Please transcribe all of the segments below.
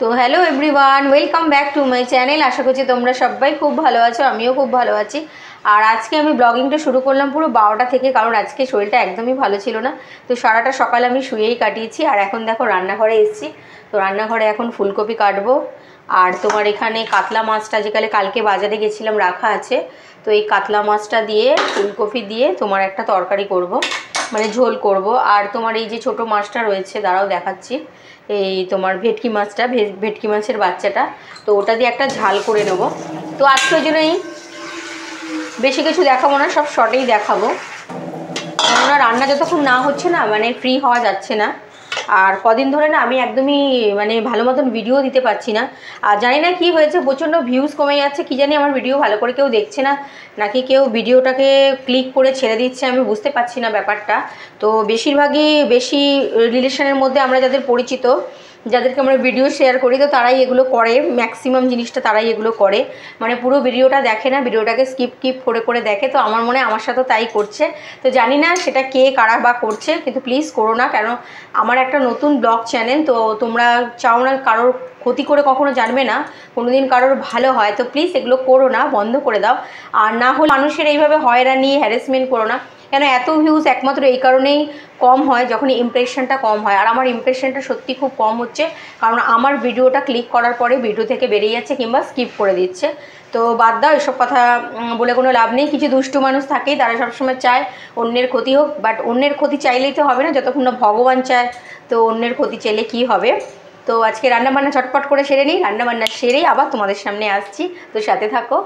তো hello everyone welcome back to my channel আশা করছি তোমরা সবাই খুব ভালো আছো, আমিও খুব ভালো আছি। আর আজকে আমি ব্লগিংটা শুরু করলাম পুরো বারোটা থেকে, কারণ আজকে শরীরটা একদমই ভালো ছিল না। তো সারাটা সকাল আমি শুয়েই কাটিয়েছি, আর এখন দেখো রান্নাঘরে এসেছি। তো রান্নাঘরে এখন ফুলকপি কাটবো। আর তোমার এখানে কাতলা মাছটা যেকালে কালকে বাজারে গেছিলাম রাখা আছে, তো এই কাতলা মাছটা দিয়ে, ফুলকপি দিয়ে তোমার একটা তরকারি করব। মানে ঝোল করব। আর তোমার এই যে ছোট মাছটা রয়েছে, দাঁড়াও দেখাচ্ছি। এই তোমার ভেটকি মাছটা ভেটকি মাছের বাচ্চাটা। তো ওটা দিয়ে একটা ঝাল করে নেব। তো আজকে ওই জন্যই বেশি কিছু দেখাবো না, সব শর্টেই দেখাবো। কেননা রান্না যতক্ষণ না হচ্ছে না মানে ফ্রি হওয়া যাচ্ছে না। আর কদিন ধরে না আমি একদমই মানে ভালো মতন ভিডিও দিতে পারছি না। আর জানি না কি হয়েছে, প্রচণ্ড ভিউজ কমে যাচ্ছে, কি জানি আমার ভিডিও ভালো করে কেউ দেখছে না, নাকি কেউ ভিডিওটাকে ক্লিক করে ছেড়ে দিচ্ছে, আমি বুঝতে পারছি না ব্যাপারটা। তো বেশিরভাগই বেশি রিলেশনের মধ্যে আমরা যাদের পরিচিত যাদেরকে আমরা ভিডিও শেয়ার করি, তো তারাই এগুলো করে। ম্যাক্সিমাম জিনিসটা তারাই এগুলো করে। মানে পুরো ভিডিওটা দেখে না ভিডিওটাকে স্কিপ কিপ করে করে দেখে। তো আমার মনে আমার সাথেও তাই করছে। তো জানি না সেটা কে, কারা বা করছে, কিন্তু প্লিজ করো না কেন আমার একটা নতুন ব্লগ চ্যানেল তো তোমরা চাও না কারোর ক্ষতি করে কখনো জানবে না। কোনো দিন কারোর ভালো হয়, তো প্লিজ এগুলো করো না, বন্ধ করে দাও। আর না হলে মানুষের এইভাবে হয়রানি হ্যারাসমেন্ট করো না। কেন এত ভিউজ একমাত্র এই কারণেই কম হয় যখন ইমপ্রেশনটা কম হয়। আর আমার ইমপ্রেশনটা সত্যি খুব কম হচ্ছে, কারণ আমার ভিডিওটা ক্লিক করার পরে ভিডিও থেকে বেরিয়ে যাচ্ছে কিংবা স্কিপ করে দিচ্ছে। তো বাদ দাও, এসব কথা বলে কোনো লাভ নেই। কিছু দুষ্টু মানুষ থাকেই, তারা সবসময় চায় অন্যের ক্ষতি হোক বাট অন্যের ক্ষতি চাইলেই তো হবে না, যতক্ষণ না ভগবান চায়, তো অন্যের ক্ষতি চাইলে কি হবে? তো আজকে রান্নাবান্না চটপট করে সেরে নিই, রান্নাবান্না সেরেই আবার তোমাদের সামনে আসছি। তো সাথে থাকো।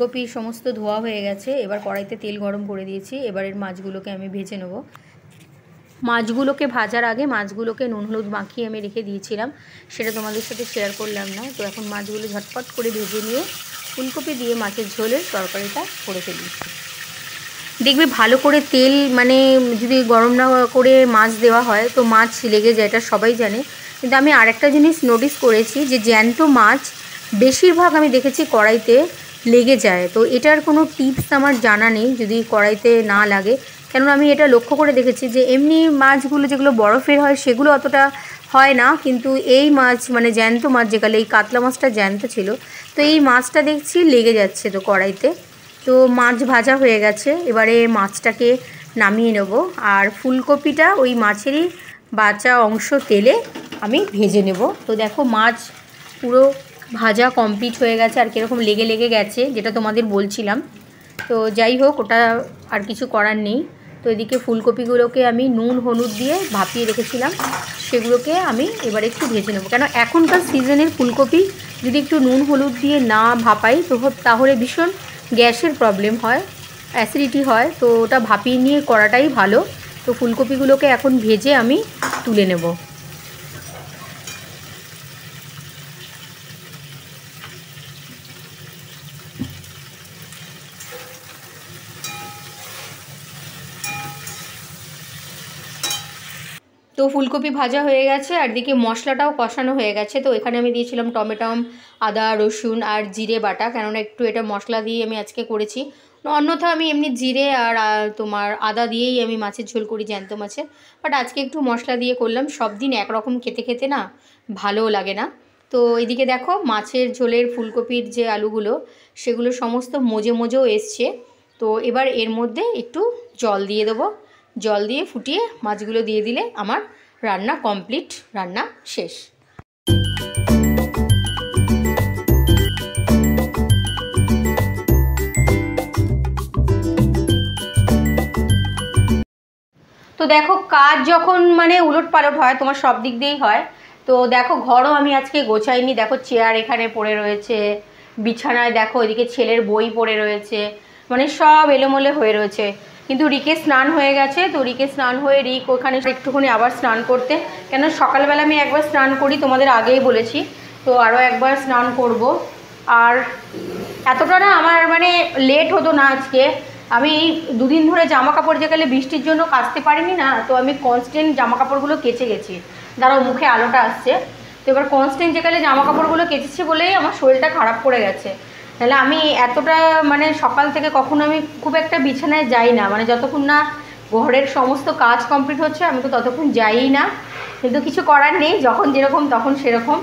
ফুলকপি সমস্ত ধোয়া হয়ে গেছে, এবার কড়াইতে তেল গরম করে দিয়েছি, এবারের মাছগুলোকে আমি ভেজে নেব। মাছগুলোকে ভাজার আগে মাছগুলোকে নুন হলুদ মাখিয়ে আমি রেখে দিয়েছিলাম, সেটা তোমাদের সাথে শেয়ার করলাম না। তো এখন মাছগুলো ঝটপট করে ভেজে নিয়ে ফুলকপি দিয়ে মাছের ঝোলের তরকারিটা করে ফেলি। দেখবে ভালো করে তেল মানে যদি গরম না করে মাছ দেওয়া হয়, তো মাছ লেগে যায়, এটা সবাই জানে। কিন্তু আমি আরেকটা জিনিস নোটিস করেছি যে জ্যান্ত মাছ বেশিরভাগ আমি দেখেছি কড়াইতে লেগে যায়। তো এটার কোনো টিপস আমার জানা নেই যদি কড়াইতে না লাগে। কেননা আমি এটা লক্ষ্য করে দেখেছি যে এমনি মাছগুলো যেগুলো বরফের হয় সেগুলো অতটা হয় না। কিন্তু এই মাছ মানে জ্যান্ত মাছ যেকালে এই কাতলা মাছটা জ্যান্ত ছিল, তো এই মাছটা দেখছি লেগে যাচ্ছে তো কড়াইতে। তো মাছ ভাজা হয়ে গেছে, এবারে মাছটাকে নামিয়ে নেব। আর ফুলকপিটা ওই মাছেরই বাঁচা অংশ তেলে আমি ভেজে নেব। তো দেখো মাছ পুরো ভাজা কমপ্লিট হয়ে গেছে আর কীরকম লেগে লেগে গেছে, যেটা তোমাদের বলছিলাম। তো যাই হোক, ওটা আর কিছু করার নেই। তো এদিকে ফুলকপিগুলোকে আমি নুন, হলুদ দিয়ে ভাপিয়ে রেখেছিলাম। সেগুলোকে আমি এবার একটু ভেজে নেব। কেন, এখনকার সিজনের ফুলকপি যদি একটু নুন, হলুদ দিয়ে না ভাপাই, তো তাহলে ভীষণ গ্যাসের প্রবলেম হয় অ্যাসিডিটি হয়। তো ওটা ভাপিয়ে নিয়ে করাটাই ভালো। তো ফুলকপিগুলোকে এখন ভেজে আমি তুলে নেব। তো ফুলকপি ভাজা হয়ে গেছে, আর দিকে মশলাটাও কষানো হয়ে গেছে। তো এখানে আমি দিয়েছিলাম টমেটম আদা, রসুন আর জিরে বাটা, কেননা একটু এটা মশলা দিয়ে আমি আজকে করেছি। অন্যথা আমি এমনি জিরে আর তোমার আদা দিয়েই আমি মাছের ঝোল করি, জ্যান্ত মাছের। বাট আজকে একটু মশলা দিয়ে করলাম, সব দিন একরকম খেতে খেতে না ভালোও লাগে না। তো এদিকে দেখো মাছের ঝোলের ফুলকপির যে আলুগুলো, সেগুলো সমস্ত মোজে মোজেও এসছে। তো এবার এর মধ্যে একটু জল দিয়ে দেবো। জল দিয়ে ফুটিয়ে মাছগুলো দিয়ে দিলে আমার রান্না কমপ্লিট, রান্না শেষ। তো দেখো কাজ যখন মানে উলট পালট হয়, তোমার সব দিক দিয়েই হয়। তো দেখো ঘরও আমি আজকে গোছাইনি। দেখো চেয়ার এখানে পড়ে রয়েছে, বিছানায় দেখো ওইদিকে ছেলের বই পড়ে রয়েছে মানে সব এলোমেলো হয়ে রয়েছে। কিন্তু রিকে স্নান হয়ে গেছে, তো রিকে স্নান হয়ে রিক ওখানে একটুখানি আবার স্নান করতে। কেন সকালবেলা আমি একবার স্নান করি, তোমাদের আগেই বলেছি, তো আরও একবার স্নান করব। আর এতটা না আমার মানে লেট হতো না আজকে। আমি দুদিন ধরে জামা কাপড় যেকালে বৃষ্টির জন্য কাচতে পারিনি না, তো আমি কনস্ট্যান্ট জামা কাপড়গুলো কেচে গেছি। দাঁড়াও, মুখে আলোটা আসছে। তো এবার কনস্ট্যান্ট যেকালে জামা কাপড়গুলো কেচেছি বলেই আমার শরীরটা খারাপ করে গেছে। তাহলে আমি এতটা মানে সকাল থেকে কখনো আমি খুব একটা বিছানায় যাই না। মানে যতক্ষণ না ঘরের সমস্ত কাজ কমপ্লিট হচ্ছে, আমি তো ততক্ষণ যাইই না। কিন্তু কিছু করার নেই, যখন যেরকম তখন সেরকম।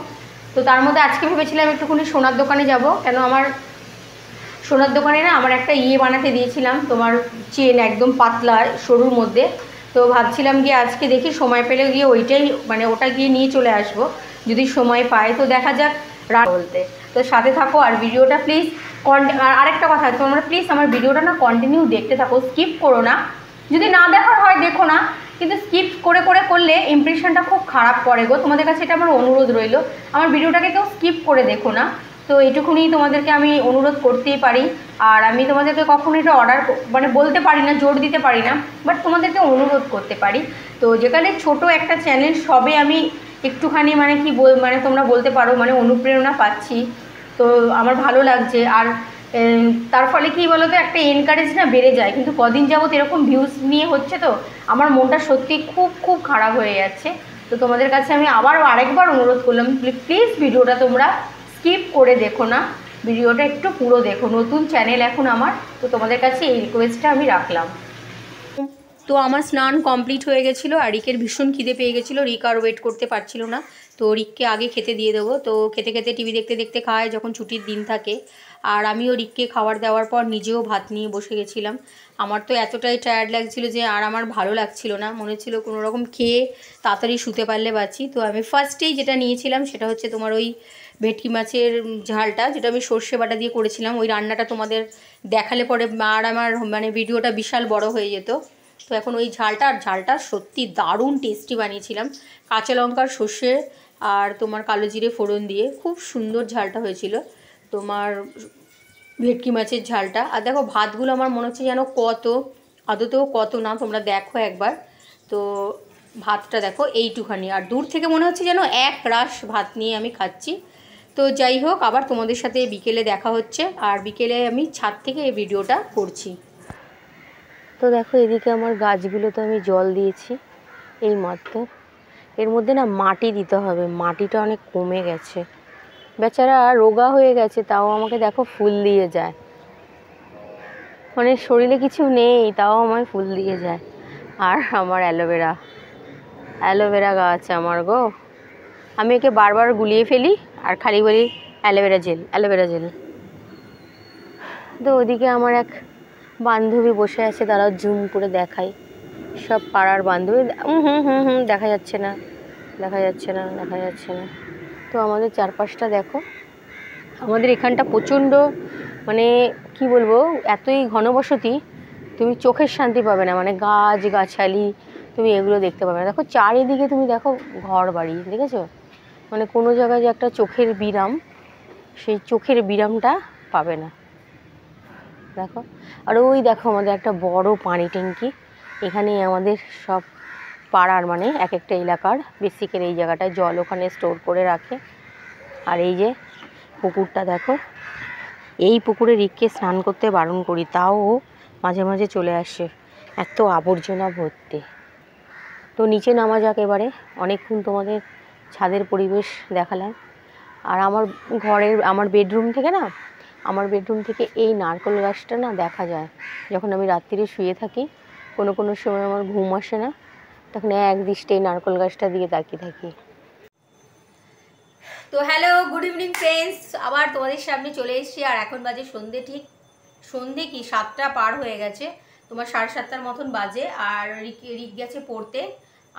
তো তার মধ্যে আজকে ভেবেছিলাম একটুখানি সোনার দোকানে যাব। কেন আমার সোনার দোকানে না আমার একটা ইয়ে বানাতে দিয়েছিলাম, তোমার চেন একদম পাতলা সরুর মধ্যে। তো ভাবছিলাম গিয়ে আজকে দেখি, সময় পেলে গিয়ে ওইটাই মানে ওটা গিয়ে নিয়ে চলে আসব। যদি সময় পাই, তো দেখা যাক। রাত বলতে। তো সাথে থাকো আর ভিডিওটা প্লিজ আর আরেকটা কথা তোমরা প্লিজ আমার ভিডিওটা না কন্টিনিউ দেখতে থাকো স্কিপ করো না। যদি না দেখার হয় দেখো না, কিন্তু স্কিপ করে করে করলে ইমপ্রেশনটা খুব খারাপ পড়ে গো। তোমাদের কাছে এটা আমার অনুরোধ রইল। আমার ভিডিওটাকে কেউ স্কিপ করে দেখো না। তো এটুকুনি তোমাদেরকে আমি অনুরোধ করতেই পারি। আর আমি তোমাদেরকে কখনো এটা অর্ডার মানে বলতে পারি না, জোর দিতে পারি না বাট তোমাদেরকে অনুরোধ করতে পারি। তো যেখানে ছোট একটা চ্যানেল সবে আমি একটুখানি মানে কি বল মানে তোমরা বলতে পারো মানে অনুপ্রেরণা পাচ্ছি। তো আমার ভালো লাগছে। আর তার ফলে কি বলতো, একটা এনকারেজ না বেড়ে যায়। কিন্তু কদিন যাবত এরকম ভিউজ নিয়ে হচ্ছে তো, আমার মনটা সত্যি খুব খুব খারাপ হয়ে যাচ্ছে। তো তোমাদের কাছে আমি আবার আরেকবার অনুরোধ করলাম প্লিজ ভিডিওটা তোমরা স্কিপ করে দেখো না। ভিডিওটা একটু পুরো দেখো। নতুন চ্যানেল এখন আমার। তো তোমাদের কাছে এই রিকোয়েস্টটা আমি রাখলাম। তো আমার স্নান কমপ্লিট হয়ে গেছিল, আর রিকের ভীষণ খিদে পেয়ে গেছিল। রিক আর ওয়েট করতে পারছিল না। তো রিককে আগে খেতে দিয়ে দেবো। তো খেতে খেতে টিভি দেখতে দেখতে খায় যখন ছুটির দিন থাকে। আর আমিও রিককে খাবার দেওয়ার পর নিজেও ভাত নিয়ে বসে গেছিলাম। আমার তো এতটাই টায়ার্ড লাগছিল যে, আর আমার ভালো লাগছিল না। মনে হচ্ছিল কোনো রকম খেয়ে তাড়াতাড়ি শুতে পারলে বাঁচি। তো আমি ফার্স্টেই যেটা নিয়েছিলাম, সেটা হচ্ছে তোমার ওই ভেটকি মাছের ঝালটা, যেটা আমি সর্ষে বাটা দিয়ে করেছিলাম। ওই রান্নাটা তোমাদের দেখালে পরে আর আমার মানে ভিডিওটা বিশাল বড় হয়ে যেত। তো এখন ওই ঝালটা, আর ঝালটা সত্যি দারুণ টেস্টি বানিয়েছিলাম। কাঁচা লঙ্কার সর্ষে আর তোমার কালো জিরে ফোড়ন দিয়ে খুব সুন্দর ঝালটা হয়েছিল। তোমার ভেটকি মাছের ঝালটা। আর দেখো, ভাতগুলো আমার মনে হচ্ছে যেন কত, আদতেও কত না, তোমরা দেখো একবার। তো ভাতটা দেখো এইটুখানি। আর দূর থেকে মনে হচ্ছে যেন এক রাস ভাত নিয়ে আমি খাচ্ছি। তো যাই হোক, আবার তোমাদের সাথে বিকেলে দেখা হচ্ছে। আর বিকেলে আমি ছাদ থেকে এই ভিডিওটা করছি। তো দেখো, এদিকে আমার গাছগুলোতে আমি জল দিয়েছি এই মাত্র। এর মধ্যে না মাটি দিতে হবে, মাটিটা অনেক কমে গেছে। বেচারা রোগা হয়ে গেছে, তাও আমাকে দেখো ফুল দিয়ে যায়। মানে শরীরে কিছু নেই, তাও আমায় ফুল দিয়ে যায়। আর আমার অ্যালোভেরা অ্যালোভেরা গাছ আমার গো। আমি একে বারবার গুলিয়ে ফেলি আর খালি বলি অ্যালোভেরা জেল অ্যালোভেরা জেল। তো ওদিকে আমার এক বান্ধবী বসে আছে, তারা জুম করে দেখায়। সব পাড়ার বান্ধবী হুম হুম হুম, দেখা যাচ্ছে না, দেখা যাচ্ছে না, দেখা যাচ্ছে না। তো আমাদের চারপাশটা দেখো। আমাদের এখানটা প্রচণ্ড মানে কি বলব, এতই ঘনবসতি, তুমি চোখের শান্তি পাবে না। মানে গাছ, গাছালি, তুমি এগুলো দেখতে পাবে না। দেখো, চারিদিকে তুমি দেখো ঘর বাড়ি দেখেছ? মানে কোনো জায়গায় যে একটা চোখের বিরাম, সেই চোখের বিরামটা পাবে না। দেখো। আর ওই দেখো আমাদের একটা বড় পানি ট্যাঙ্কি। এখানেই আমাদের সব পাড়ার মানে এক একটা এলাকার বেসিকের এই জায়গাটায় জল ওখানে স্টোর করে রাখে। আর এই যে পুকুরটা দেখো। এই পুকুরে রিককে স্নান করতে বারণ করি, তাও মাঝে মাঝে চলে আসে। এত আবর্জনা ভর্তি। তো নিচে নামা যাক এবারে। অনেকক্ষণ তোমাদের ছাদের পরিবেশ দেখালাম। আর আমার ঘরের, আমার বেডরুম থেকে না আমার বেডরুম থেকে এই নারকেল গাছটা না দেখা যায়। যখন আমি রাত্রিরে শুয়ে থাকি, কোনো কোনো সময় আমার ঘুম আসে না, তখন এক দৃষ্টে এই নারকেল গাছটা দিয়ে তাকিয়ে থাকি। তো হ্যালো, গুড ইভিনিং ফ্রেন্ডস। আবার তোমাদের সামনে চলে এসেছি, আর এখন বাজে সন্ধে ঠিক, সন্ধে কি? সাতটা পার হয়ে গেছে। তোমার সাড়ে সাতটার মতন বাজে, আর রিক রিক গেছে পড়তে।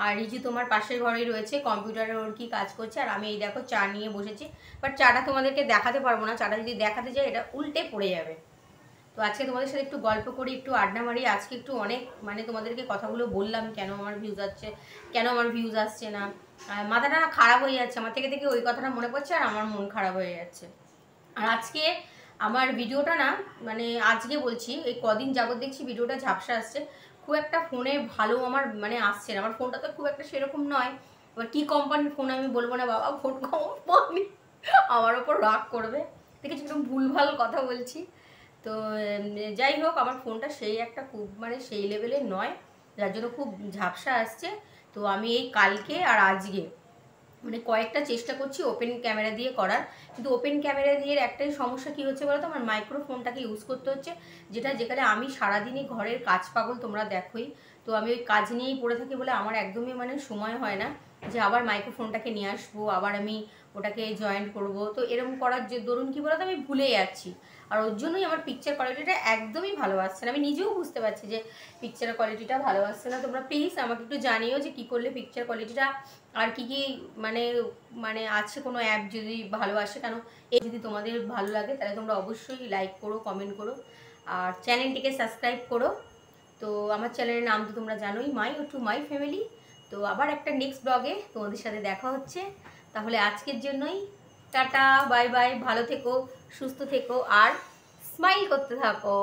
আর রিজু তোমার পাশের ঘরেই রয়েছে, কম্পিউটারে ওর কি কাজ করছে, আর আমি এই দেখো চা নিয়ে বসেছি। বাট চাটা তোমাদেরকে দেখাতে পারব না, চাটা যদি দেখাতে যাই, এটা উল্টে পড়ে যাবে। তো আজকে তোমাদের সাথে একটু গল্প করি, একটু আড্ডা মারি, আজকে একটু অনেক মানে তোমাদেরকে কথাগুলো বললাম, কেন আমার ভিউজ আসছে, কেন আমার ভিউজ আসছে না। মাথাটা না খারাপ হয়ে যাচ্ছে, আমার থেকে থেকে ওই কথাটা মনে পড়ছে, আর আমার মন খারাপ হয়ে যাচ্ছে। আর আজকে আমার ভিডিওটা না মানে আজকে বলছি, এই কদিন যাবত দেখছি ভিডিওটা ঝাপসা আসছে। খুব একটা ফোনে ভালো আমার মানে আসছে না। আমার ফোনটা তো খুব একটা সেরকম নয়। এবার কী কোম্পানির ফোন আমি বলব না বাবা ফোন কোম্পানি আমার ওপর রাগ করবে। দেখেছি একটু ভুলভাল কথা বলছি। তো যাই হোক, আমার ফোনটা সেই একটা খুব মানে সেই লেভেলে নয়। যার জন্য খুব ঝাপসা আসছে। তো আমি এই কালকে আর আজকে মানে কয়েকটা চেষ্টা করছি ওপেন ক্যামেরা দিয়ে করার। কিন্তু ওপেন ক্যামেরা দিয়ে একটাই সমস্যা কি হচ্ছে বলো তো আমার মাইক্রোফোনটাকে ইউজ করতে হচ্ছে, যেটা যেখানে আমি সারাদিনই ঘরের কাজ পাগল তোমরা দেখোই। তো আমি ওই কাজ নিয়েই পড়ে থাকি বলে আমার একদমই মানে সময় হয় না যে আবার মাইক্রোফোনটাকে নিয়ে আসব, আবার আমি ওটাকে জয়েন্ট করব। তো এরকম করার যে দরুন কী বলতো, আমি ভুলে যাচ্ছি। আর ওর জন্যই আমার পিকচার কোয়ালিটিটা একদমই ভালো আসছে না। আমি নিজেও বুঝতে পারছি যে পিকচার কোয়ালিটিটা ভালো আসছে না। তোমরা প্লিজ আমাকে একটু জানিও যে কী করলে পিকচার কোয়ালিটিটা আর কি কি মানে মানে আছে কোনো অ্যাপ যদি ভালো আসে কেন? এই যদি তোমাদের ভালো লাগে, তাহলে তোমরা অবশ্যই লাইক করো কমেন্ট করো। আর চ্যানেলটিকে সাবস্ক্রাইব করো। তো আমার চ্যানেলের নাম তো তোমরা জানোই মাই ও টু মাই ফ্যামিলি তো আবার একটা নেক্সট ব্লগে তোমাদের সাথে দেখা হচ্ছে। তাহলে আজকের জন্যই টাটা বাই বাই ভালো থেকো, সুস্থ থেকো, আর স্মাইল করতে থাকো।